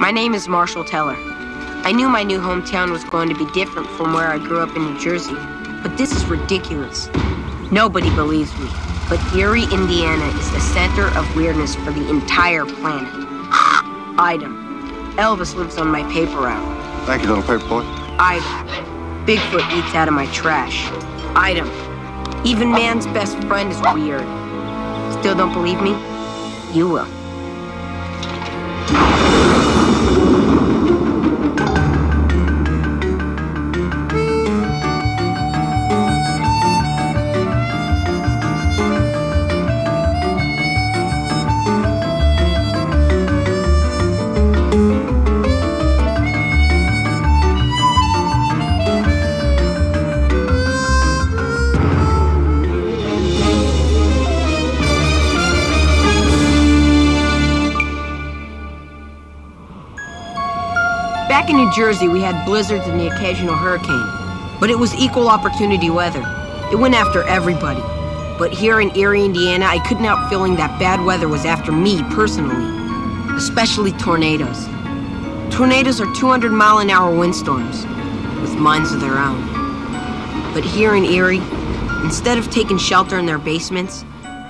My name is Marshall Teller. I knew my new hometown was going to be different from where I grew up in New Jersey, but this is ridiculous. Nobody believes me, but Eerie, Indiana is the center of weirdness for the entire planet. Item. Elvis lives on my paper route. Thank you, little paper boy. Item. Bigfoot eats out of my trash. Item. Even man's best friend is weird. Still don't believe me? You will. Jersey, we had blizzards and the occasional hurricane, but it was equal opportunity weather. It went after everybody. But here in Eerie, Indiana, I couldn't help feeling that bad weather was after me personally, especially tornadoes. Tornadoes are 200 mile an hour windstorms with minds of their own. But here in Eerie, instead of taking shelter in their basements,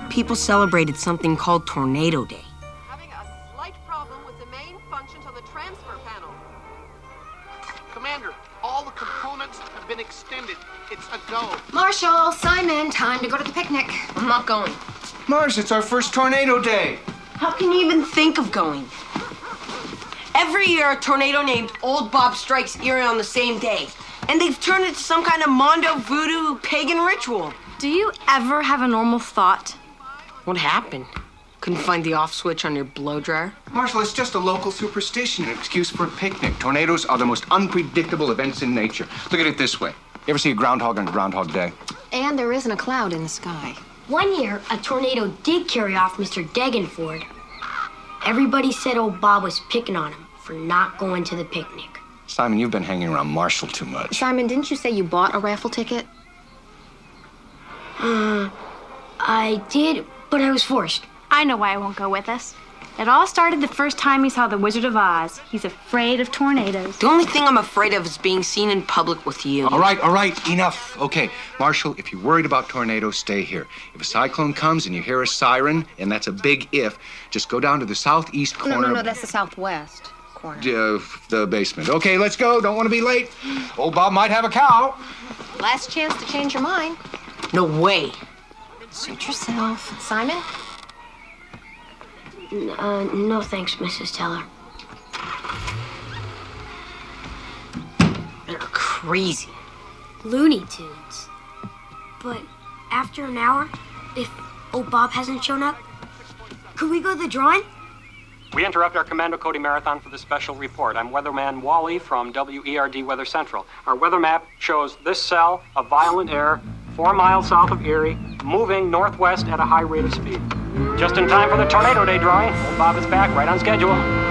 people celebrated something called Tornado Day. Having a slight problem with the main functions on the transfer panel. Commander, all the components have been extended. It's a go. Marshall, Simon, time to go to the picnic. I'm not going. Mars, it's our first tornado day. How can you even think of going? Every year, a tornado named Old Bob strikes Eerie on the same day. And they've turned it to some kind of Mondo voodoo pagan ritual. Do you ever have a normal thought? What happened? Couldn't find the off switch on your blow dryer? Marshall, it's just a local superstition, an excuse for a picnic. Tornadoes are the most unpredictable events in nature. Look at it this way. You ever see a groundhog on Groundhog Day? And there isn't a cloud in the sky. One year, a tornado did carry off Mr. Degenford. Everybody said old Bob was picking on him for not going to the picnic. Simon, you've been hanging around Marshall too much. Simon, didn't you say you bought a raffle ticket? Uh, I did, but I was forced. I know why I won't go with us. It all started the first time he saw The Wizard of Oz. He's afraid of tornadoes. The only thing I'm afraid of is being seen in public with you. All right, all right, enough. Okay, Marshall, if you're worried about tornadoes, stay here. If a cyclone comes and you hear a siren, and that's a big if, just go down to the southeast corner. No, no, no, that's the southwest corner. uh, the basement. Okay, let's go. Don't want to be late. Old Bob might have a cow. Last chance to change your mind. No way. Suit yourself. Simon? N- Uh, no thanks, Mrs. Teller. They're crazy. Looney Tunes. But after an hour, if old Bob hasn't shown up, could we go to the drawing? We interrupt our Commando Cody Marathon for this special report. I'm Weatherman Wally from WERD Weather Central. Our weather map shows this cell of violent air four miles south of Erie, moving northwest at a high rate of speed. Just in time for the Tornado Day drawing. Old Bob is back, right on schedule.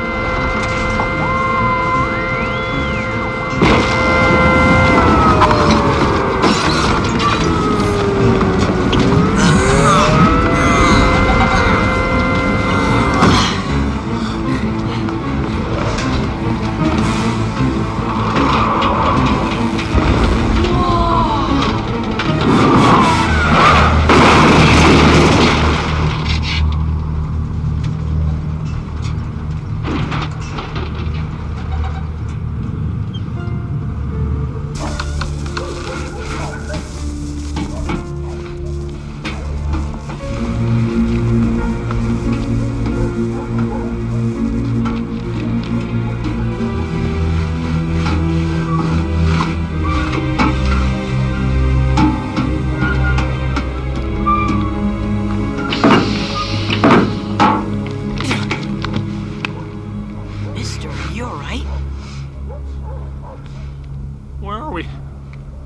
Where are we?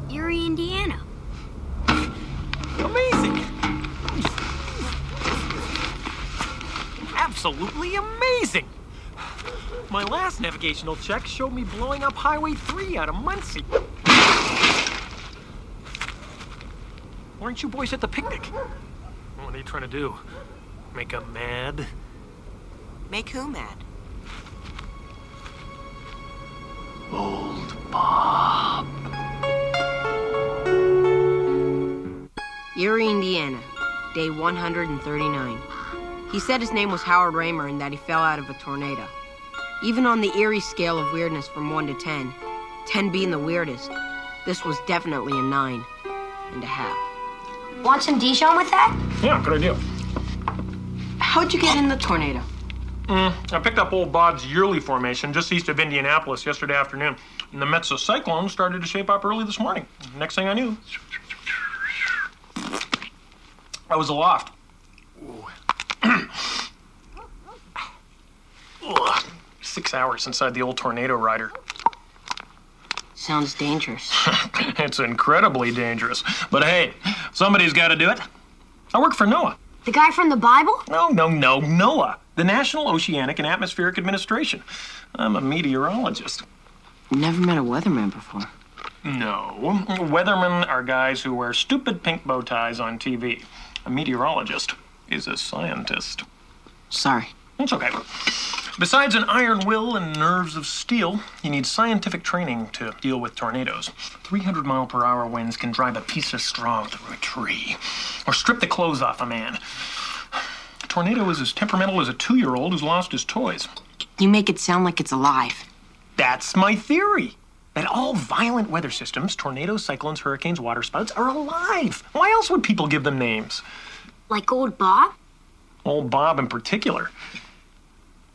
Eerie, Indiana. Amazing! Absolutely amazing! My last navigational check showed me blowing up Highway 3 out of Muncie. Weren't you boys at the picnic? What are you trying to do? Make 'em mad? Make who mad? old Bob. Eerie, Indiana, day 139. He said his name was Howard Raymer and that he fell out of a tornado. Even on the eerie scale of weirdness from 1 to 10, 10 being the weirdest, this was definitely a 9 and a half. Want some Dijon with that? Yeah, good idea. How'd you get in the tornado? Mm, I picked up old Bob's yearly formation just east of Indianapolis yesterday afternoon. And the mesocyclone started to shape up early this morning. Next thing I knew, I was aloft. Six hours inside the old tornado rider. Sounds dangerous. it's incredibly dangerous. But hey, somebody's got to do it. I work for Noah. The guy from the Bible? No, no, no, NOAA, the National Oceanic and Atmospheric Administration. I'm a meteorologist. Never met a weatherman before. No, weathermen are guys who wear stupid pink bow ties on TV. A meteorologist is a scientist. Sorry. That's okay. Besides an iron will and nerves of steel, you need scientific training to deal with tornadoes. 300 mile per hour winds can drive a piece of straw through a tree or strip the clothes off a man. A tornado is as temperamental as a two year old who's lost his toys. You make it sound like it's alive. That's my theory. That all violent weather systems, tornadoes, cyclones, hurricanes, waterspouts, are alive. Why else would people give them names? Like old Bob? Old Bob in particular.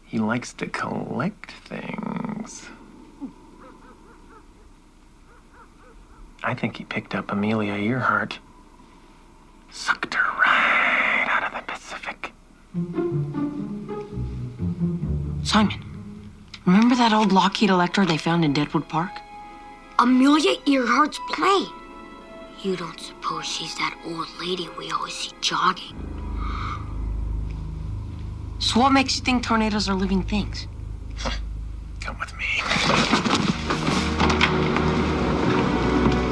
He likes to collect things. I think he picked up Amelia Earhart. Sucked her right out of the Pacific. Simon, remember that old Lockheed Electra they found in Deadwood Park? Amelia Earhart's plane. You don't suppose she's that old lady we always see jogging? So what makes you think tornadoes are living things? Come with me.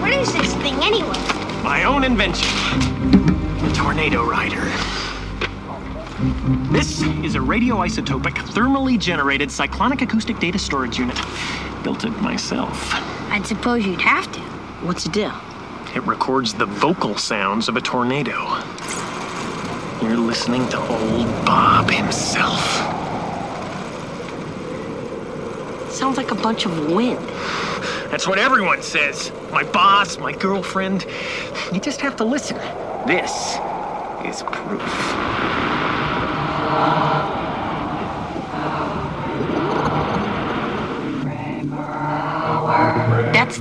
What is this thing anyway? My own invention. The Tornado Rider. This is a radioisotopic, thermally generated cyclonic acoustic data storage unit. Built it myself. I'd suppose you'd have to. What's it do? It records the vocal sounds of a tornado. You're listening to old Bob himself. Sounds like a bunch of wind. That's what everyone says. My boss, my girlfriend. You just have to listen. This is proof.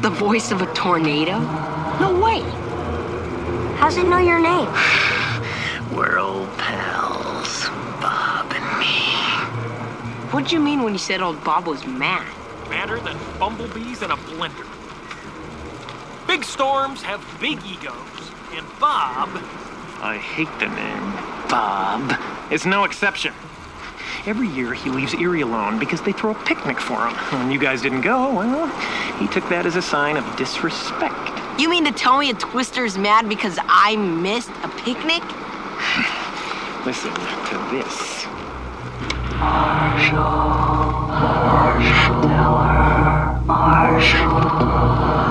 The voice of a tornado? No way. How's it know your name? We're old pals, Bob and me. What'd you mean when you said old Bob was mad? Madder than bumblebees in a blender. Big storms have big egos, and Bob. I hate the name Bob. Is no exception. Every year he leaves Erie alone because they throw a picnic for him. And you guys didn't go, well, he took that as a sign of disrespect. You mean to tell me a twister's mad because I missed a picnic? Listen to this.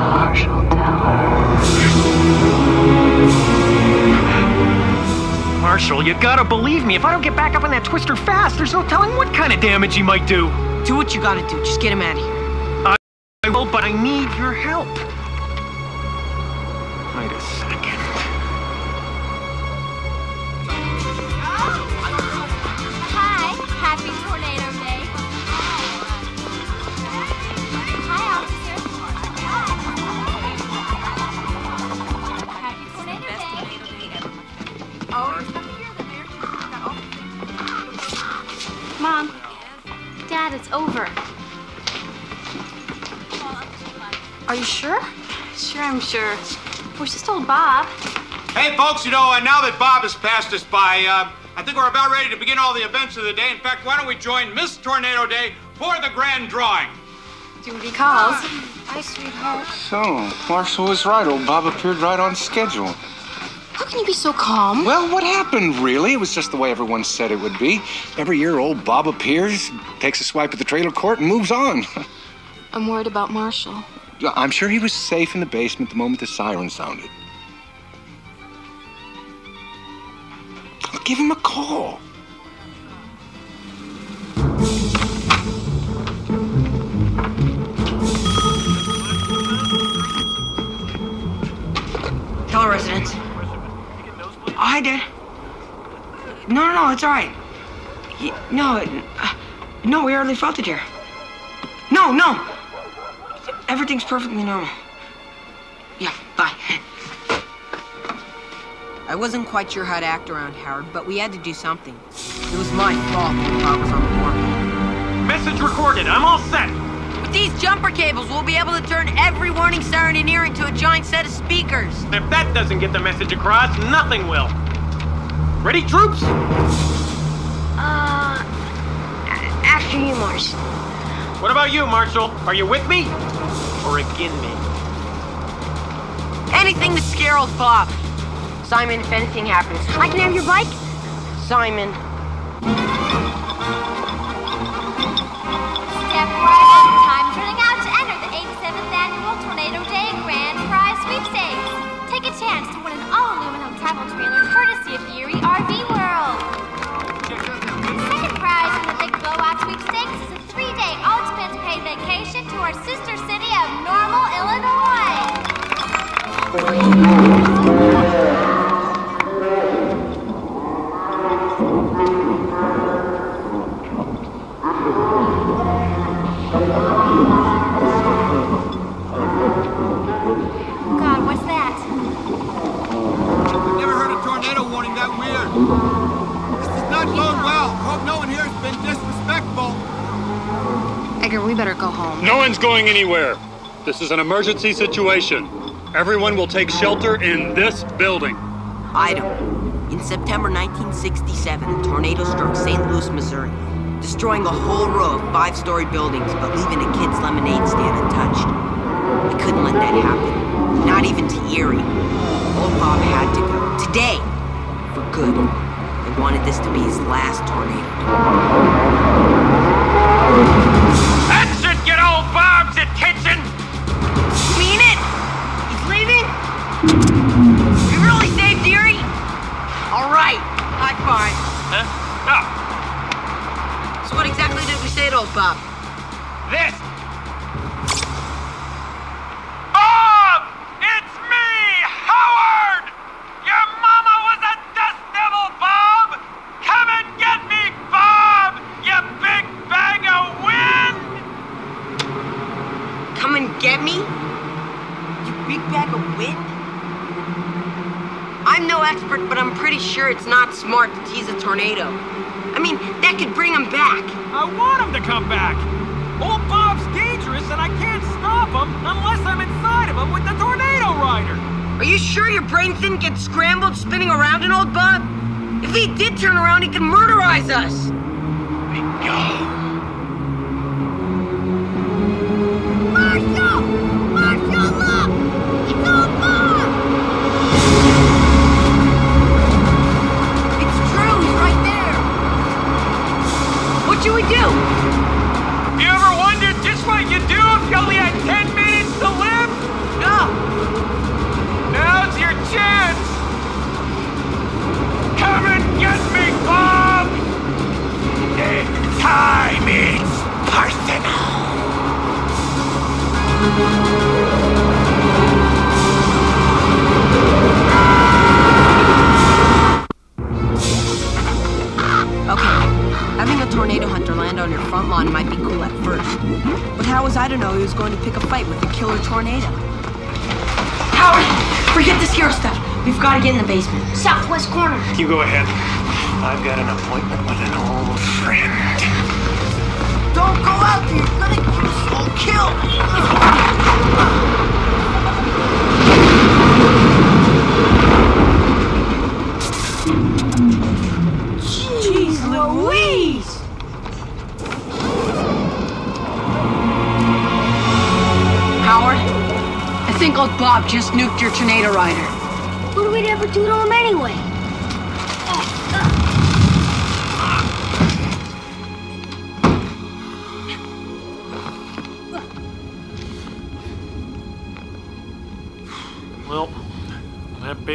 Marshall, you gotta believe me. If I don't get back up on that twister fast, there's no telling what kind of damage he might do. Do what you gotta do. Just get him out of here. Just told Bob. Hey, folks, you know, uh, now that Bob has passed us by, uh, I think we're about ready to begin all the events of the day. In fact, why don't we join Miss Tornado Day for the grand drawing? Duty calls. Hi, sweetheart. So, Marshall was right. Old Bob appeared right on schedule. How can you be so calm? Well, what happened, really? It was just the way everyone said it would be. Every year, old Bob appears, takes a swipe at the trailer court, and moves on. I'm worried about Marshall. I'm sure he was safe in the basement the moment the siren sounded. I'll Give him a call. Hello, residents. Oh, I did. No, no, no, it's all right. No, uh, no, we hardly felt it here. No, no. Everything's perfectly normal. Yeah, bye. I wasn't quite sure how to act around Howard, but we had to do something. It was my fault that Bob was on the board. Message recorded. I'm all set. With these jumper cables, we'll be able to turn every warning siren in here into a giant set of speakers. If that doesn't get the message across, nothing will. Ready, troops? Uh, after you, Mars. What about you, Marshal? Are you with me? Or again me? Anything to scare old Bob. Simon, if anything happens. I can have your bike? Simon. Step right up. Time's running out to enter the 87th annual Tornado Day Grand Prize Sweepstakes. Take a chance to win an all-aluminum travel trailer courtesy of Eerie RV Edgar, we better go home. No one's going anywhere. This is an emergency situation. Everyone will take shelter in this building. Item. In September 1967, a tornado struck St. Louis, Missouri, destroying a whole row of five-story buildings, but leaving a kid's lemonade stand untouched. We couldn't let that happen. Not even to Eerie. Old Bob had to go. Today. For good. They wanted this to be his last tornado. We really saved Eerie? All right. High five. Huh? Oh, So what exactly did we say to old Bob? this! Bob! It's me, Howard! Your mama was a dust devil, Bob! Come and get me, Bob! You big bag of wind! Come and get me? You big bag of wind? I'm no expert, but I'm pretty sure it's not smart to tease a tornado. I mean, that could bring him back. I want him to come back! Old Bob's dangerous and I can't stop him unless I'm inside of him with the tornado rider! Are you sure your brain didn't get scrambled spinning around in old Bob? If he did turn around, he could murderize us. We go. Marshall! Marshall, look! What should we do? You ever wondered just what you'd do if you only had 10 minutes to live? No. Now's your chance! Come and get me, Bob! This time it's personal! Having a tornado hunter land on your front lawn might be cool at first. But how was I to know he was going to pick a fight with a killer tornado? Howard, forget this hero stuff. We've got to get in the basement. Southwest corner. You go ahead. I've got an appointment with an old friend.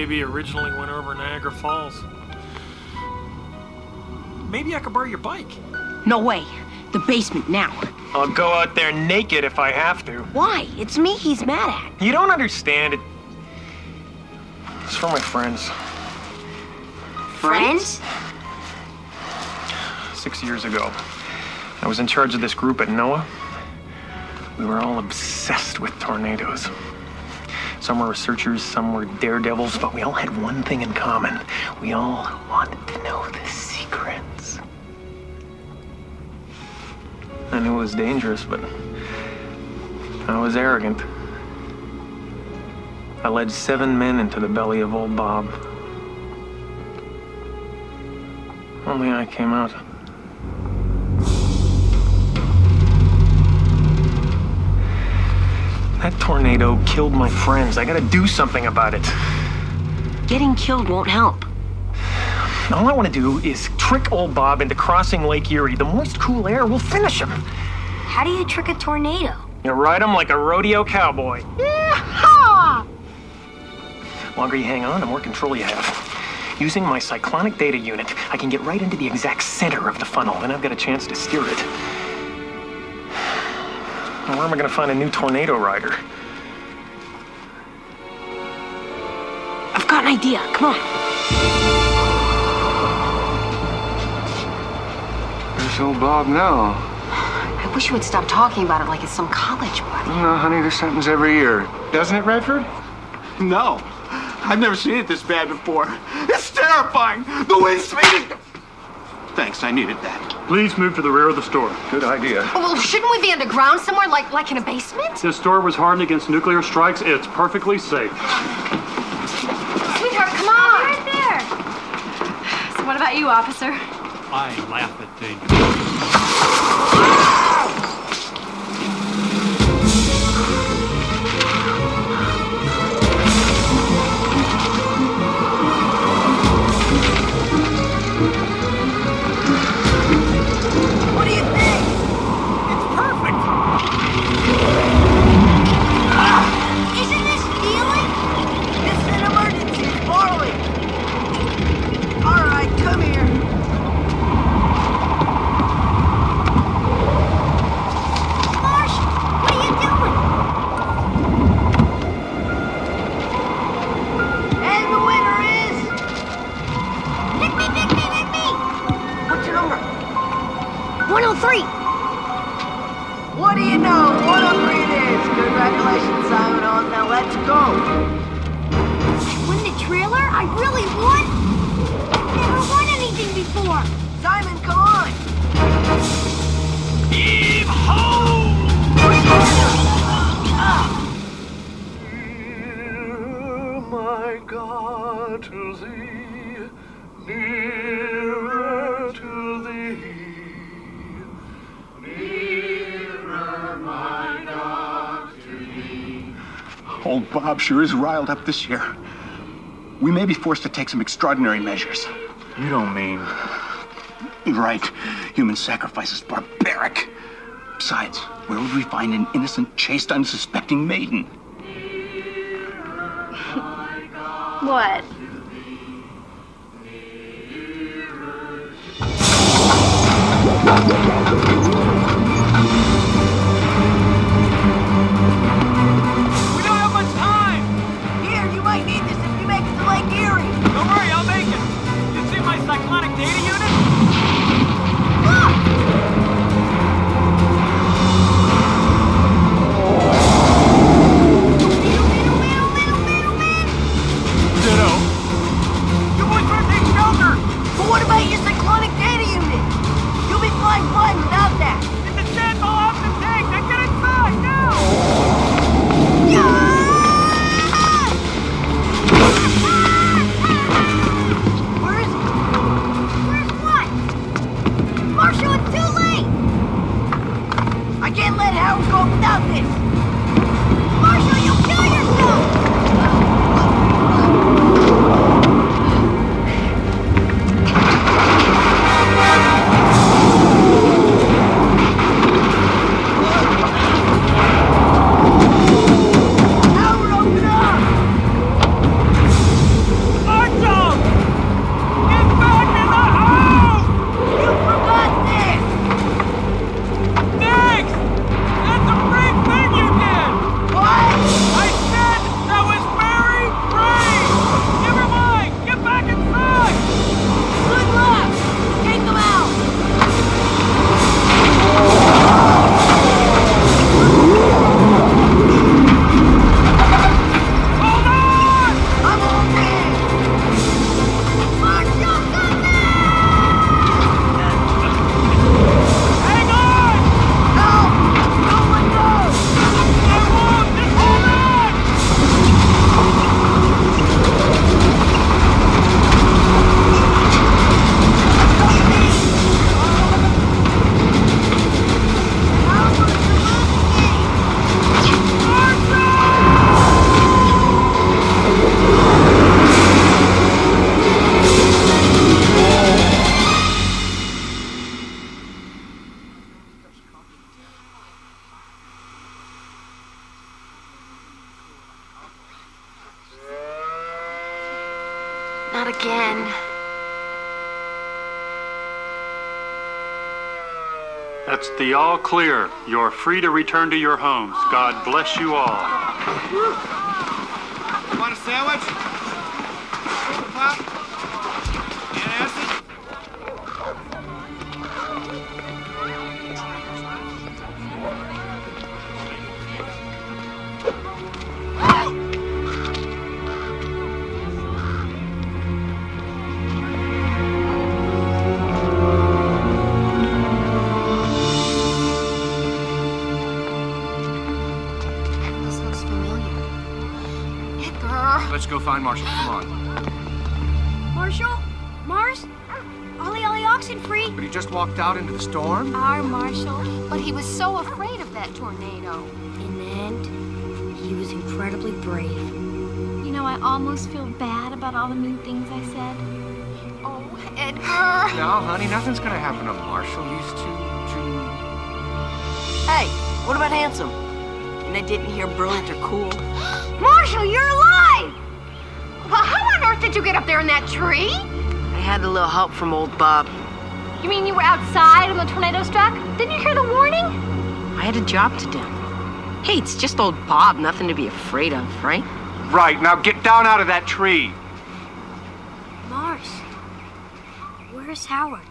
Baby originally went over Niagara Falls. maybe I could borrow your bike. No way. The basement now. I'll go out there naked if I have to. Why? It's me he's mad at. You don't understand it. It's for my friends. Friends? Six years ago, I was in charge of this group at NOAA. We were all obsessed with tornadoes. Some were researchers, some were daredevils, but we all had one thing in common. We all wanted to know the secrets. I knew it was dangerous, but I was arrogant. I led seven men into the belly of old Bob. Only I came out. Tornado killed my friends. I gotta do something about it. Getting killed won't help. All I want to do is trick old Bob into crossing Lake Erie. The moist, cool air will finish him. How do you trick a tornado? You ride him like a rodeo cowboy. Yeehaw! Longer you hang on, the more control you have. Using my cyclonic data unit, I can get right into the exact center of the funnel, and I've got a chance to steer it. Now, Where am I going to find a new tornado rider? I've got an idea. Come on. Where's old Bob now? I wish you would stop talking about it like it's some college buddy. No, honey, this happens every year. Doesn't it, Radford? No. I've never seen it this bad before. It's terrifying. The wind speeding. Thanks, I needed that. Please move to the rear of the store. Good idea. Oh, well, shouldn't we be underground somewhere, like like in a basement? This store was hardened against nuclear strikes. It's perfectly safe. Sweetheart, come on! Right there. So what about you, officer? I laugh at things. Old Bob sure is riled up this year. We may be forced to take some extraordinary measures. You don't mean. Right. Human sacrifice is barbaric. Besides, where would we find an innocent, chaste, unsuspecting maiden? What? Not again. That's the all clear. You're free to return to your homes. God bless you all. Want a sandwich? Edgar! Let's go find Marshall. Come on. Marshall? Mars? Ollie Ollie oxen free. But he just walked out into the storm? Our Marshall. But he was so afraid of that tornado. In the end, he was incredibly brave. You know, I almost feel bad about all the mean things I said. Oh, Edgar! No, honey, nothing's gonna happen to Marshall. He's too, too. Hey, what about handsome? And I didn't hear brilliant or cool. Marshall, you're alive! Well, how on earth did you get up there in that tree? I had a little help from old Bob. You mean you were outside when the tornado struck? Didn't you hear the warning? I had a job to do. Hey, it's just old Bob, nothing to be afraid of, right? Right, now get down out of that tree. Mars. Where's Howard?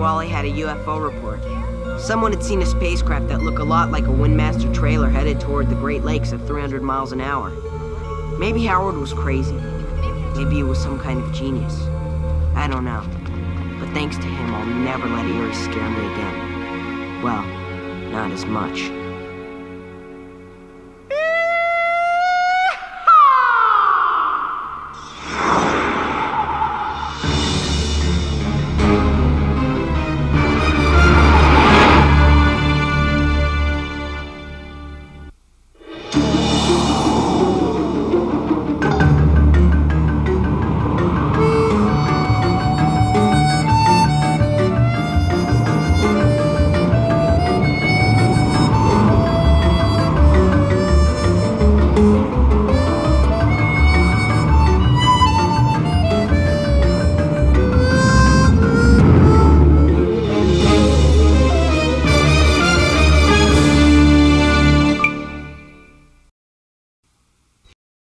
Wally had a UFO report. Someone had seen a spacecraft that looked a lot like a Windmaster trailer headed toward the Great Lakes at 300 miles an hour. Maybe Howard was crazy. Maybe he was some kind of genius. I don't know. But thanks to him, I'll never let Eerie scare me again. Well, not as much.